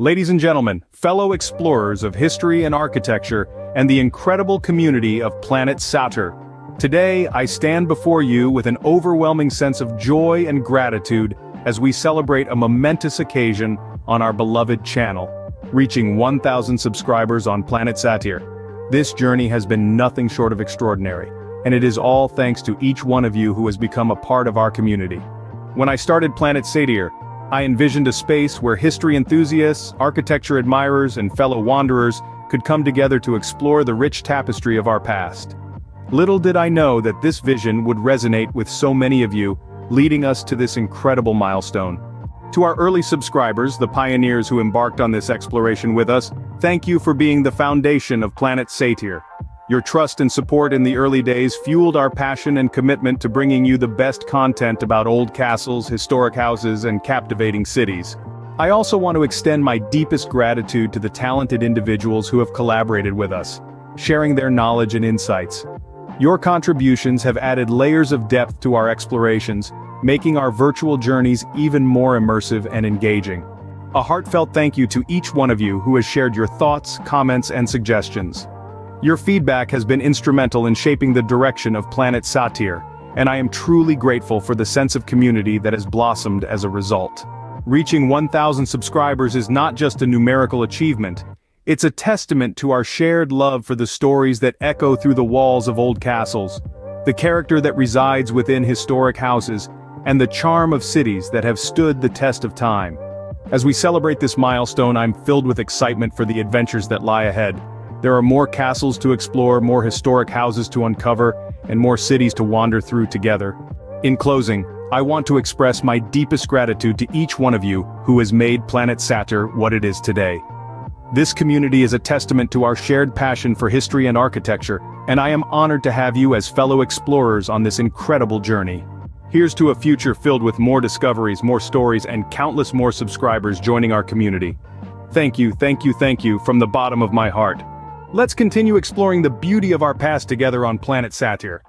Ladies and gentlemen, fellow explorers of history and architecture, and the incredible community of planet SATIR. Today, I stand before you with an overwhelming sense of joy and gratitude as we celebrate a momentous occasion on our beloved channel, reaching 1,000 subscribers on Planet SATIR. This journey has been nothing short of extraordinary, and it is all thanks to each one of you who has become a part of our community. When I started Planet SATIR, I envisioned a space where history enthusiasts, architecture admirers, and fellow wanderers could come together to explore the rich tapestry of our past. Little did I know that this vision would resonate with so many of you, leading us to this incredible milestone. To our early subscribers, the pioneers who embarked on this exploration with us, thank you for being the foundation of Planet SATIR. Your trust and support in the early days fueled our passion and commitment to bringing you the best content about old castles, historic houses, and captivating cities. I also want to extend my deepest gratitude to the talented individuals who have collaborated with us, sharing their knowledge and insights. Your contributions have added layers of depth to our explorations, making our virtual journeys even more immersive and engaging. A heartfelt thank you to each one of you who has shared your thoughts, comments, and suggestions. Your feedback has been instrumental in shaping the direction of Planet SATIR, and I am truly grateful for the sense of community that has blossomed as a result. Reaching 1,000 subscribers is not just a numerical achievement, it's a testament to our shared love for the stories that echo through the walls of old castles, the character that resides within historic houses, and the charm of cities that have stood the test of time. As we celebrate this milestone I'm filled with excitement for the adventures that lie ahead, there are more castles to explore, more historic houses to uncover, and more cities to wander through together. In closing, I want to express my deepest gratitude to each one of you who has made Planet SATIR what it is today. This community is a testament to our shared passion for history and architecture, and I am honored to have you as fellow explorers on this incredible journey. Here's to a future filled with more discoveries, more stories, and countless more subscribers joining our community. Thank you, thank you, thank you from the bottom of my heart. Let's continue exploring the beauty of our past together on Planet SATIR.